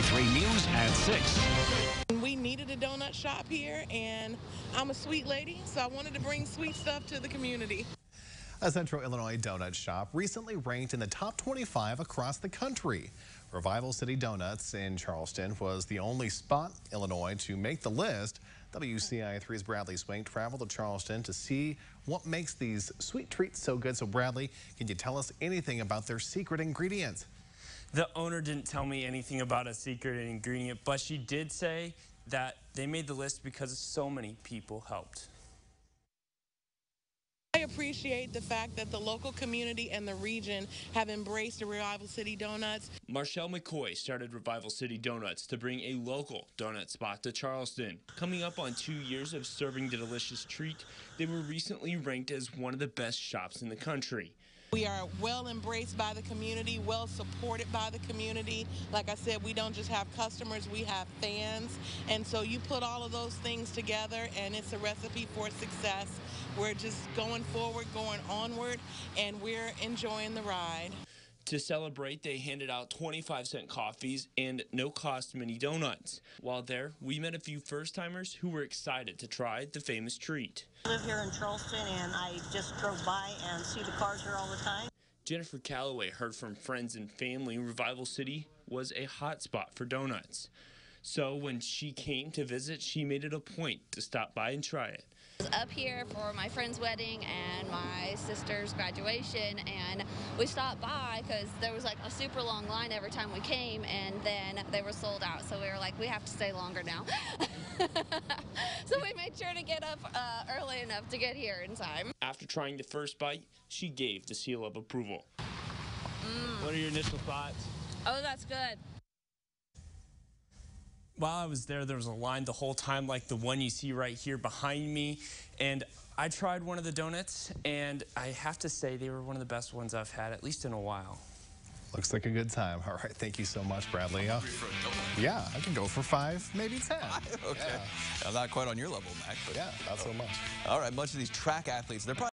93 News at 6. We needed a donut shop here, and I'm a sweet lady, so I wanted to bring sweet stuff to the community. A Central Illinois donut shop recently ranked in the top 25 across the country. Revival City Donuts in Charleston was the only spot Illinois to make the list. WCIA3's Bradley Swink traveled to Charleston to see what makes these sweet treats so good. So Bradley, can you tell us anything about their secret ingredients? The owner didn't tell me anything about a secret ingredient, but she did say that they made the list because so many people helped. I appreciate the fact that the local community and the region have embraced the Revival City Donuts. Marshall McCoy started Revival City Donuts to bring a local donut spot to Charleston. Coming up on two years of serving the delicious treat, they were recently ranked as one of the best shops in the country. We are well embraced by the community, well supported by the community. Like I said, we don't just have customers, we have fans. And so you put all of those things together and it's a recipe for success. We're just going forward, going onward, and we're enjoying the ride. To celebrate, they handed out 25 cent coffees and no cost mini donuts. While there, we met a few first timers who were excited to try the famous treat. I live here in Charleston and I just drove by and see the cars here all the time. Jennifer Calloway heard from friends and family Revival City was a hot spot for donuts. So when she came to visit, she made it a point to stop by and try it. I was up here for my friend's wedding and my sister's graduation and we stopped by because there was like a super long line every time we came and then they were sold out so we were like we have to stay longer now so we made sure to get up uh, early enough to get here in time After trying the first bite, she gave the seal of approval. What are your initial thoughts? oh that's good While I was there, there was a line the whole time, like the one you see right here behind me. And I tried one of the donuts, and I have to say they were one of the best ones I've had, at least in a while. Looks like a good time. All right, thank you so much, Bradley. Uh, yeah, I can go for five, maybe ten. Okay. I'm not quite on your level, Mac, but Yeah, not so much. all right, much of these track athletes, they're probably